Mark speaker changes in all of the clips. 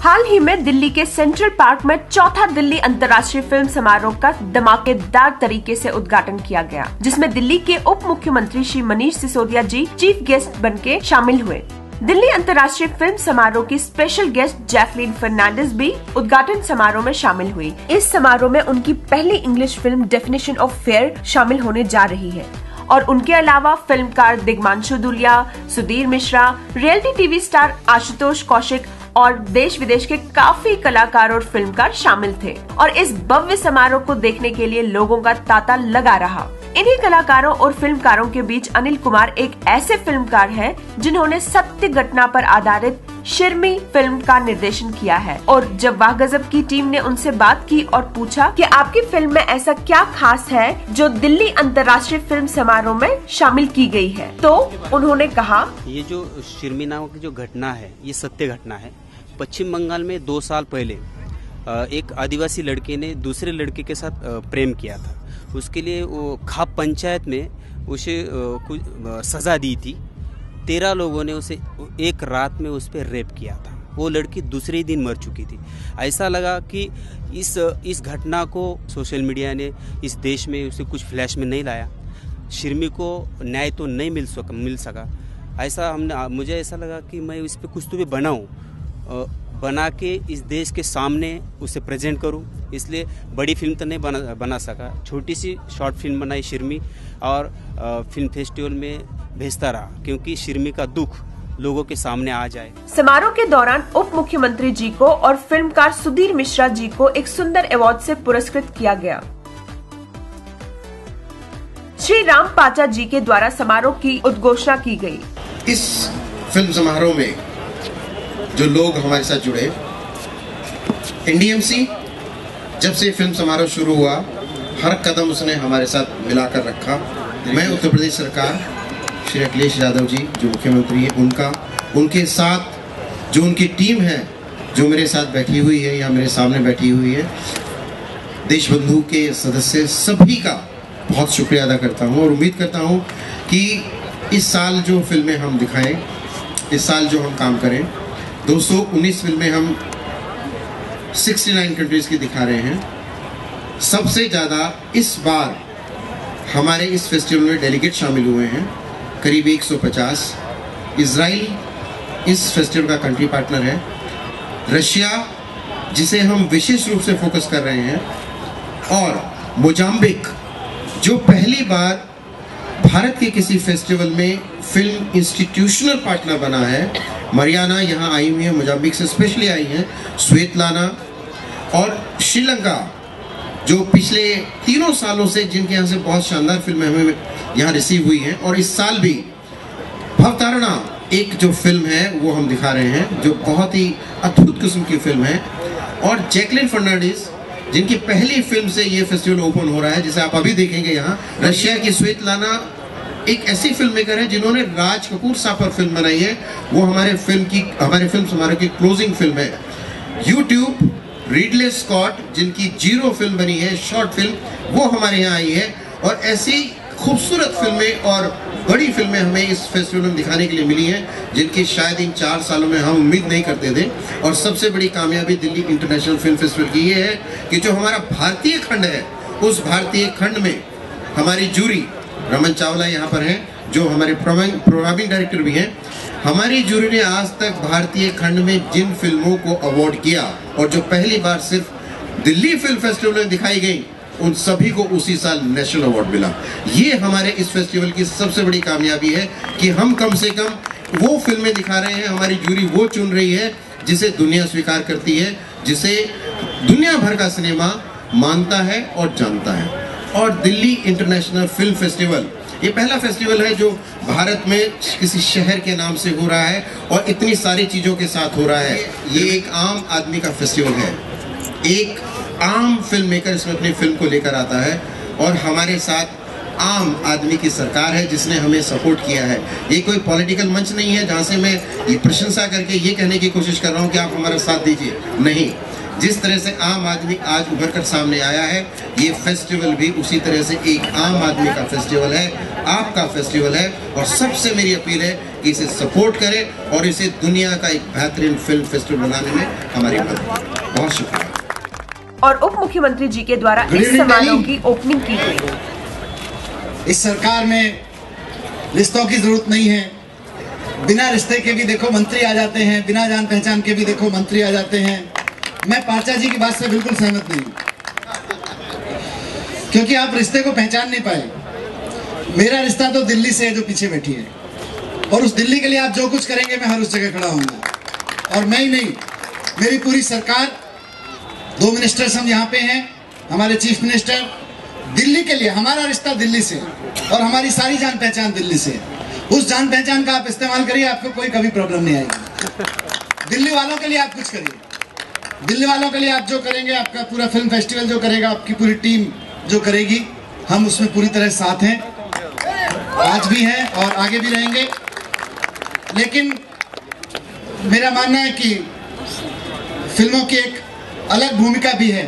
Speaker 1: हाल ही में दिल्ली के central park में चौथा दिल्ली अंतर्राष्ट्रीय फ़िल्म समारोह का धमाकेदार तरीके से उद्घाटन किया गया, जिसमें दिल्ली के उप मुख्यमंत्री श्री मनीष सिसोदिया जी चीफ गेस्ट बन के शामिल हुए। दिल्ली अंतर्राष्ट्रीय फ़िल्म समारोह की स्पेशल गेस्ट जैकलीन फर्नांडिस भी उद्घाटन समारोह में शामिल हुई। इस समारोह में उनकी पहली English film definition of fair शामिल होने जा रही है और उनके अलावा फिल्मकार Tigmanshu Dhulia, Sudhir Mishra, reality TV star Ashutosh Kaushik और देश विदेश के काफ़ी कलाकार और फिल्मकार शामिल थे। और इस भव्य समारोह को देखने के लिए लोगों का तांता लगा रहा। इन्हीं कलाकारों और फिल्मकारों के बीच अनिल कुमार एक ऐसे फिल्मकार हैं, जिन्होंने सत्य घटना पर आधारित शिरमी फ़िल्म का निर्देशन किया है। और जब वाह गजब की टीम ने उनसे बात की और पूछा कि आपकी फ़िल्म में ऐसा क्या खास है जो दिल्ली अंतर्राष्ट्रीय फ़िल्म समारोह में शामिल की गई है तो उन्होंने कहा,
Speaker 2: ये जो शिरमी नाम की जो घटना है, ये सत्य घटना है। पश्चिम बंगाल में दो साल पहले एक आदिवासी लड़के ने दूसरे लड़के के साथ प्रेम किया था। उसके लिए वो खाप पंचायत में उसे कुछ सज़ा दी थी। तेरह लोगों ने उसे एक रात में उस पर रेप किया था। वो लड़की दूसरे ही दिन मर चुकी थी। ऐसा लगा कि इस इस घटना को सोशल मीडिया ने, इस देश में उसे कुछ फ्लैश में नहीं लाया। शिरमी को न्याय तो नहीं मिल सका मिल सका। ऐसा हमने, मुझे ऐसा लगा कि मैं इस पर कुछ तो भी बनाऊँ। बना के इस देश के सामने उसे प्रेजेंट करूँ। इसलिए बड़ी फ़िल्म तो नहीं बना बना सका। छोटी सी शॉर्ट फ़िल्म बनाई शिरमी और फ़िल्म फेस्टिवल में भेजता रहा क्योंकि शिरमी का दुख लोगों के सामने आ जाए।
Speaker 1: समारोह के दौरान उप मुख्यमंत्री जी को और फिल्मकार सुधीर मिश्रा जी को एक सुंदर अवार्ड से पुरस्कृत किया गया। श्री राम पाचा जी के द्वारा समारोह की उद्घोषणा की गई।
Speaker 3: इस फ़िल्म समारोह में जो लोग हमारे साथ जुड़े एनडीएमसी जब से फ़िल्म समारोह शुरू हुआ हर कदम उसने हमारे साथ मिलाकर रखा। मैं उत्तर प्रदेश सरकार श्री अखिलेश यादव जी जो मुख्यमंत्री हैं उनका उनके साथ जो उनकी टीम है जो मेरे साथ बैठी हुई है या मेरे सामने बैठी हुई है देशबंधु के सदस्य सभी का बहुत शुक्रिया अदा करता हूँ और उम्मीद करता हूँ कि इस साल जो फ़िल्में हम दिखाएँ इस साल जो हम काम करें 219 फ़िल्में हम 69 कंट्रीज़ की दिखा रहे हैं। सबसे ज़्यादा इस बार हमारे इस फेस्टिवल में डेलीगेट शामिल हुए हैं, करीब 150 इसराइल इस फेस्टिवल का कंट्री पार्टनर है। रशिया, जिसे हम विशेष रूप से फोकस कर रहे हैं, और मोजाम्बिक, जो पहली बार भारत के किसी फेस्टिवल में फ़िल्म इंस्टीट्यूशनल पार्टनर बना है मरियाना यहाँ आई हुई है, मोजाम्बिक से स्पेशली आई हैं श्वेतलाना और श्रीलंका, जो पिछले तीनों सालों से जिनके यहाँ से बहुत शानदार फ़िल्में हमें यहाँ रिसीव हुई हैं, और इस साल भी भवतारणा एक जो फ़िल्म है, वो हम दिखा रहे हैं, जो बहुत ही अद्भुत किस्म की फ़िल्म है। और जैकलिन फर्नांडिस, जिनकी पहली फ़िल्म से ये फेस्टिवल ओपन हो रहा है, जिसे आप अभी देखेंगे यहाँ, रशिया की स्वेतलाना एक ऐसी फ़िल्म मेकर है जिन्होंने राज कपूर साहब पर फ़िल्म बनाई है। वो हमारे फ़िल्म की, हमारे फ़िल्म समारोह की क्लोजिंग फ़िल्म है। यूट्यूब रीडले स्कॉट जिनकी ज़ीरो फ़िल्म बनी है शॉर्ट फ़िल्म वो हमारे यहाँ आई है। और ऐसी खूबसूरत फ़िल्में और बड़ी फ़िल्में हमें इस फेस्टिवल में दिखाने के लिए मिली हैं, जिनकी शायद इन चार सालों में हम उम्मीद नहीं करते थे। और सबसे बड़ी कामयाबी दिल्ली इंटरनेशनल फ़िल्म फेस्टिवल की ये है कि जो हमारा भारतीय खंड है, उस भारतीय खंड में हमारी जूरी रमन चावला यहाँ पर हैं, जो हमारे प्रोग्रामिंग डायरेक्टर भी हैं। हमारी जूरी ने आज तक भारतीय खंड में जिन फ़िल्मों को अवार्ड किया, और जो पहली बार सिर्फ़ दिल्ली फ़िल्म फेस्टिवल में दिखाई गई, उन सभी को उसी साल नेशनल अवार्ड मिला। ये हमारे इस फेस्टिवल की सबसे बड़ी कामयाबी है कि हम कम से कम वो फ़िल्में दिखा रहे हैं, हमारी जूरी वो चुन रही है, जिसे दुनिया स्वीकार करती है, जिसे दुनिया भर का सिनेमा मानता है और जानता है। और दिल्ली इंटरनेशनल फ़िल्म फेस्टिवल। ये पहला फेस्टिवल है जो भारत में किसी शहर के नाम से हो रहा है और इतनी सारी चीज़ों के साथ हो रहा है। ये एक आम आदमी का फेस्टिवल है। एक आम फ़िल्म मेकर इसमें अपनी फ़िल्म को लेकर आता है और हमारे साथ आम आदमी की सरकार है जिसने हमें सपोर्ट किया है। ये कोई पॉलिटिकल मंच नहीं है जहाँ से मैं ये प्रशंसा करके ये कहने की कोशिश कर रहा हूँ कि आप हमारा साथ दीजिए। नहीं। जिस तरह से आम आदमी आज उभर कर सामने आया है ये फेस्टिवल भी उसी तरह से एक आम आदमी का फेस्टिवल है आपका फेस्टिवल है और सबसे मेरी अपील है कि इसे सपोर्ट करें और इसे दुनिया का एक बेहतरीन फ़िल्म फेस्टिवल बनाने में हमारी मदद बहुत शुक्रिया।
Speaker 1: और उप मुख्यमंत्री जी के द्वारा इस समारोह की ओपनिंग की गई।
Speaker 4: इस सरकार में रिश्तों की ज़रूरत नहीं है। बिना रिश्ते के भी देखो मंत्री आ जाते हैं बिना जान पहचान के भी देखो मंत्री आ जाते हैं। मैं पार्चा जी की बात से बिल्कुल सहमत नहीं हूँ। क्योंकि आप रिश्ते को पहचान नहीं पाए। मेरा रिश्ता तो दिल्ली से है जो पीछे बैठी है। और उस दिल्ली के लिए आप जो कुछ करेंगे, मैं हर उस जगह खड़ा होऊँगा। और मैं ही नहीं, मेरी पूरी सरकार, दो मिनिस्टर्स हम यहाँ पे हैं, हमारे चीफ मिनिस्टर दिल्ली के लिए, हमारा रिश्ता दिल्ली से और हमारी सारी जान पहचान दिल्ली से उस जान पहचान का आप इस्तेमाल करिए, आपको कोई कभी प्रॉब्लम नहीं आएगी। दिल्ली वालों के लिए आप कुछ करिए। दिल्ली वालों के लिए आप जो करेंगे, आपका पूरा फ़िल्म फेस्टिवल जो करेगा, आपकी पूरी टीम जो करेगी, हम उसमें पूरी तरह साथ हैं। आज भी हैं और आगे भी रहेंगे। लेकिन मेरा मानना है कि फ़िल्मों की एक अलग भूमिका भी है।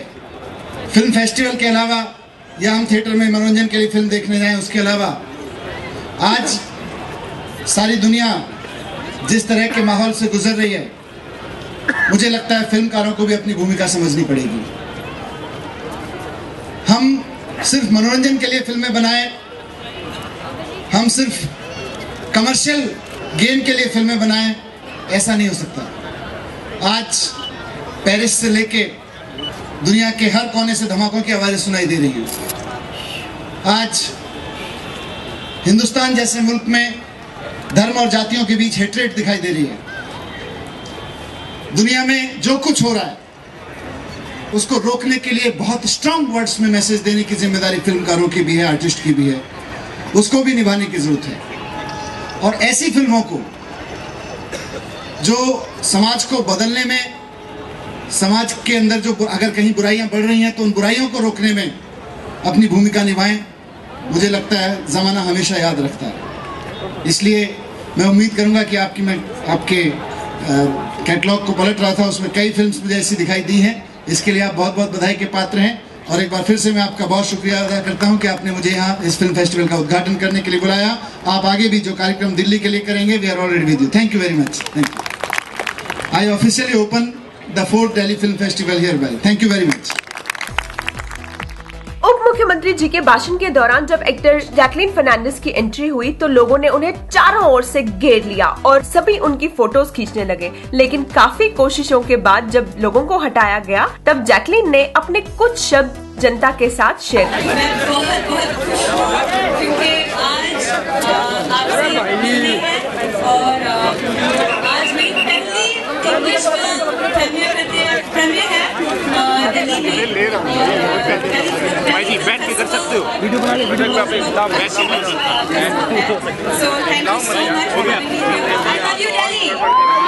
Speaker 4: फ़िल्म फेस्टिवल के अलावा या हम थिएटर में मनोरंजन के लिए फ़िल्म देखने जाएँ, उसके अलावा आज सारी दुनिया जिस तरह के माहौल से गुजर रही है मुझे लगता है फिल्मकारों को भी अपनी भूमिका समझनी पड़ेगी। हम सिर्फ़ मनोरंजन के लिए फ़िल्में बनाए, हम सिर्फ़ कमर्शियल गेन के लिए फ़िल्में बनाए, ऐसा नहीं हो सकता। आज पेरिस से लेके दुनिया के हर कोने से धमाकों की आवाज़ें सुनाई दे रही हैं। आज हिंदुस्तान जैसे मुल्क में धर्म और जातियों के बीच हेटरेट दिखाई दे रही है। दुनिया में जो कुछ हो रहा है, उसको रोकने के लिए बहुत स्ट्रांग वर्ड्स में मैसेज देने की ज़िम्मेदारी फिल्मकारों की भी है आर्टिस्ट की भी है। उसको भी निभाने की ज़रूरत है। और ऐसी फ़िल्मों को, जो समाज को बदलने में, समाज के अंदर जो अगर कहीं बुराइयाँ बढ़ रही हैं तो उन बुराइयों को रोकने में अपनी भूमिका निभाएँ। मुझे लगता है, ज़माना हमेशा याद रखता है। इसलिए मैं उम्मीद करूँगा कि आपकी मैं, आपके कैटलॉग को पलट रहा था, उसमें कई फिल्म्स मुझे ऐसी दिखाई दी हैं। इसके लिए आप बहुत बहुत बधाई के पात्र हैं। और एक बार फिर से मैं आपका बहुत शुक्रिया अदा करता हूँ कि आपने मुझे यहाँ इस फ़िल्म फेस्टिवल का उद्घाटन करने के लिए बुलाया। आप आगे भी जो कार्यक्रम दिल्ली के लिए करेंगे we are already with you thank you very much thank you I officially open the fourth Delhi film festival here bye thank you very much
Speaker 1: मुख्यमंत्री जी के भाषण के दौरान जब एक्टर जैकलिन फर्नांडिस की एंट्री हुई तो लोगों ने उन्हें चारों ओर से घेर लिया और सभी उनकी फ़ोटोज़ खींचने लगे। लेकिन काफ़ी कोशिशों के बाद जब लोगों को हटाया गया, तब जैकलिन ने अपने कुछ शब्द जनता के साथ शेयर किए।
Speaker 5: और अ, आज मेरी पहली इंग्लिश प्रीमियर प्रीमियर है अ, दिल्ली में
Speaker 6: भाई जी बैठ के कर सकते हो वीडियो बना ले वीडियो बैठ के
Speaker 5: so thank you so much I love you Delhi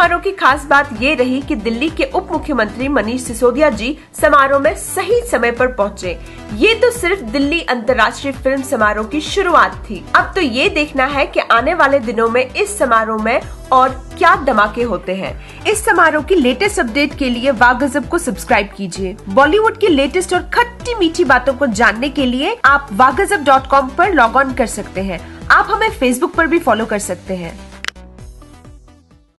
Speaker 1: समारोह की खास बात ये रही कि दिल्ली के उप मुख्यमंत्री मनीष सिसोदिया जी समारोह में सही समय पर पहुँचे। ये तो सिर्फ़ दिल्ली अंतर्राष्ट्रीय फ़िल्म समारोह की शुरुआत थी। अब तो ये देखना है कि आने वाले दिनों में इस समारोह में और क्या धमाके होते हैं। इस समारोह की लेटेस्ट अपडेट के लिए वागजब को सब्सक्राइब कीजिए। बॉलीवुड की लेटेस्ट और खट्टी मीठी बातों को जानने के लिए आप वागजब डॉट कॉम लॉग ऑन कर सकते हैं। आप हमें फेसबुक पर भी फॉलो कर सकते हैं।